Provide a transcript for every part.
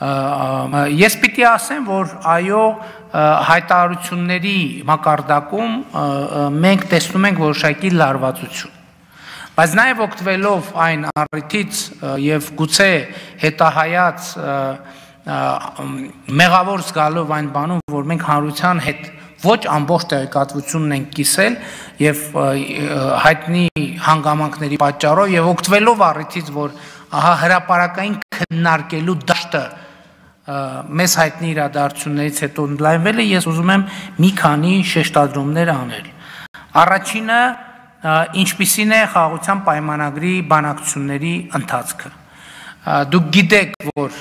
Ես պիտի ասեմ, որ այո, հայտարարությունների մակարդակում մենք տեսնում ենք որոշակի լարվածություն։ Բայց նաև օգտվելով այն առիթից եւ գուցե հետահայաց մեղավոր զգալով այն բանում, որ մենք հանրության հետ ոչ ամբողջ տեղեկատվությունն են կիսել եւ հայտնի հանգամանքների պատճառով եւ օգտվելով առիթից, որ ահա հրաապարական քննարկելու դաշտը մեզ հայտնի իրադարձություններից հետո ընդլայնվել է, ես ուզում եմ մի քանի շեշտադրումներ անել։ Առաջինը ինչպիսին է խաղաղության պայմանագրի բանակցությունների ընթացքը։ Դուք գիտեք, որ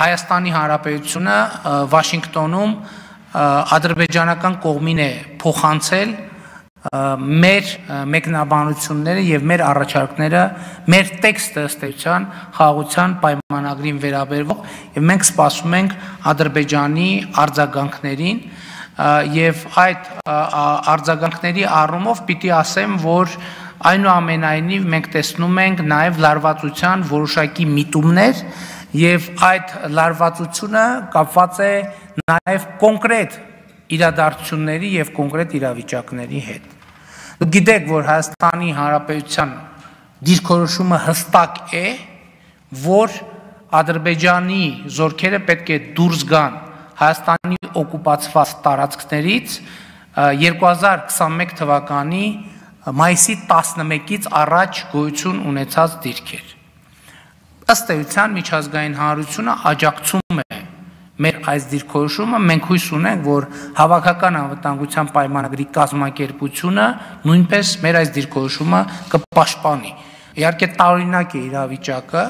Հայաստանի Հանրապետությունը Վաշինգտոնում ադրբեջանական կողմին է փոխանցել մեր մեկնաբանությունները եւ մեր առաջարկները, մեր տեքստը ըստ էության խաղաղության պայմանագրին վերաբերվող եւ մենք սպասում ենք Ադրբեջանի արձագանքներին եւ այդ արձագանքների առումով պիտի ասեմ, որ այնուամենայնիվ մենք տեսնում ենք նաեւ լարվածության որոշակի միտումներ եւ այդ լարվածությունը կապված է նաեւ կոնկրետ իրադարձությունների եւ կոնկրետ իրավիճակների հետ։ Դուք գիտեք, որ Հայաստանի Հանրապետության դիրքորոշումը հստակ է, որ Ադրբեջանի զորքերը պետք է դուրս գան Հայաստանի օկուպացված տարածքներից 2021 թվականի մայիսի 11-ից առաջ գոյություն ունեցած դիրքեր։ Ըստ էության միջազգային հանրությունը աջակցում է մեր այս դիրքորոշումը մենք հույս ունենք, որ հավաքական անվտանգության պայմանագրի կազմակերպությունը նույնպես մեր այս դիրքորոշումը կպաշտպանի։ Իհարկե տարօրինակ է իրավիճակը,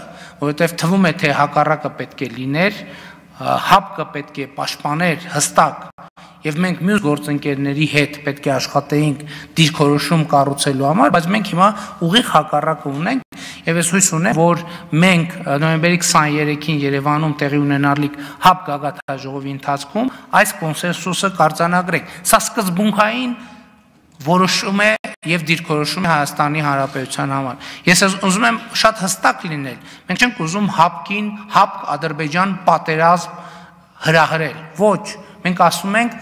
որովհետև թվում է թե հակառակը պետք է լիներ, հապկը պետք է պաշտպաներ հստակ եւ մենք մյուս գործընկերների հետ պետք է աշխատեինք դիրքորոշում կառուցելու համար, բայց մենք հիմա ուղիղ հակառակը ունենք եւ ես հույս ունեմ, որ մենք նոյեմբերի 23-ին Երևանում տեղի ունենալիք հապ գագաթաժողովի ընթացքում այս կոնսենսուսը կարձանագրենք։ Սա սկզբունքային որոշում է եւ դիրքորոշում է Հայաստանի Հանրապետության համար։ Ես ուզում եմ շատ հստակ լինել։ Մենք չենք ուզում հապկին, հապկ Ադրբեջան պատերազմ հրահրել։ Ոչ, մենք ասում ենք,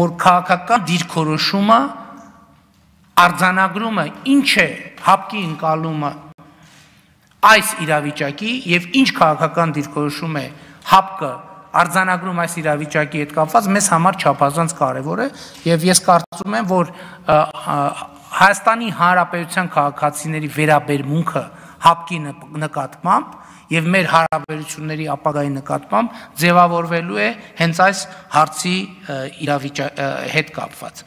որ քաղաքական դիրքորոշումը արձանագրումը ինչ է հապկի ընկալումը այս իրավիճակի եւ ինչ քաղաքական դիրքորոշում է հապկը արձանագրում այս իրավիճակի հետ կապված մեզ համար չափազանց կարևոր է եւ ես կարծում եմ որ Հայաստանի Հանրապետության քաղաքացիների վերաբերմունքը հապկի նկատմամբ եւ մեր հարաբերությունների ապագայի նկատմամբ ձևավորվելու է հենց այս հարցի իրավիճակի հետ կապված